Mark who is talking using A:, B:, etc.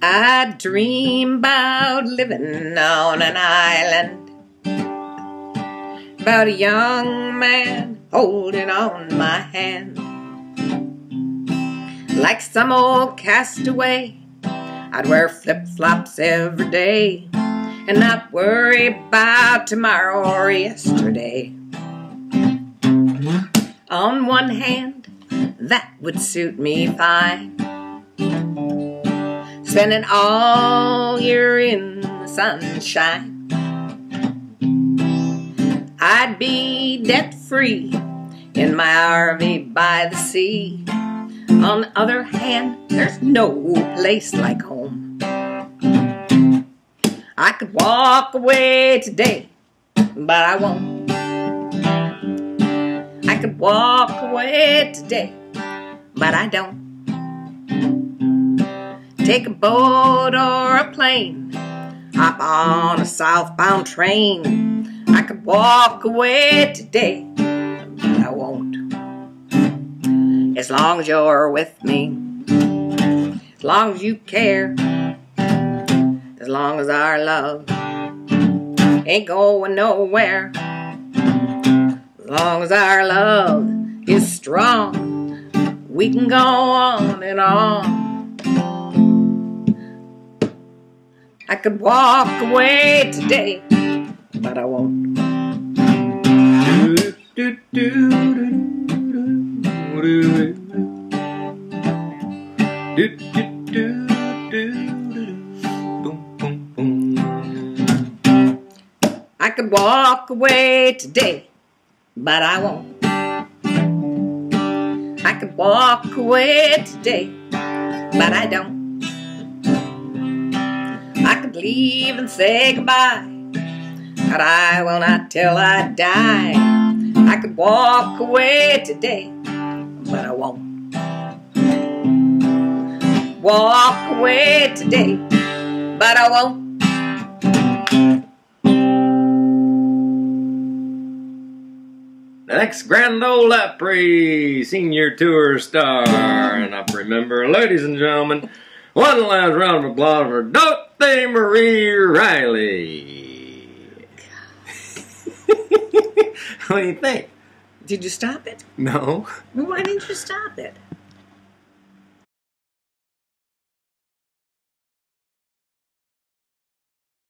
A: I dream about living on an island. About a young man holding on my hand. Like some old castaway, I'd wear flip flops every day and not worry about tomorrow or yesterday. On one hand, that would suit me fine spending all year in the sunshine. I'd be debt free in my RV by the sea. On the other hand, there's no place like home. I could walk away today, but I won't. I could walk away today, but I don't take a boat or a plane, hop on a southbound train. I could walk away today, but I won't. As long as you're with me, as long as you care, as long as our love ain't going nowhere, as long as our love is strong, we can go on and on. I could walk away today, but I won't. I could walk away today, but I won't. I could walk away today, but I don't. And say goodbye, but I will not till I die. I could walk away today, but I won't. Walk away today, but I won't.
B: The next Grand Ole Opry Senior Tour star. And I remember, ladies and gentlemen, one last round of applause for Dorothy Marie Riley. what do you think?
A: Did you stop it?
B: No.
A: Why didn't you stop it?